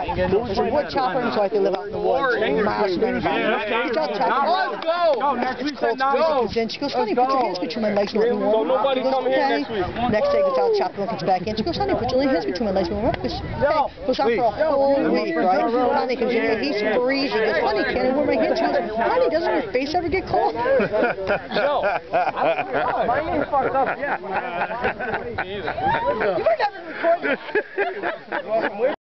Wood chopper, and so I can live out in the woods. Miles from got chopper. Let's go. Go, next week no. Then she goes, honey, put your hands between my legs and let me warm up. He goes, okay. next day, gets out chopping, comes back in. She goes, honey, put your hands between my legs and warm up. Because, goes on for a whole week, right? Honey comes in here, he's freezing. He goes, honey, can't I warm my hands? Your face ever get cold? Yo, my name fucked up. Yeah. You were never recording.